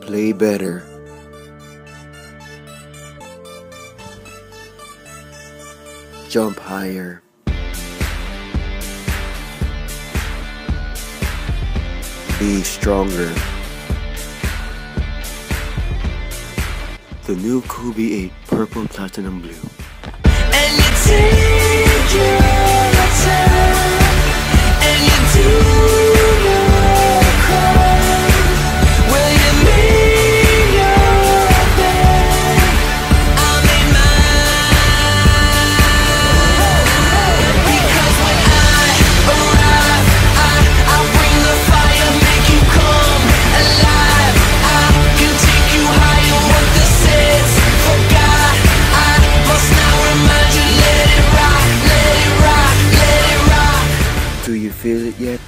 Play better. Jump higher. Be stronger. The new Kobe 8 Purple Platinum Blue. Do you feel it yet?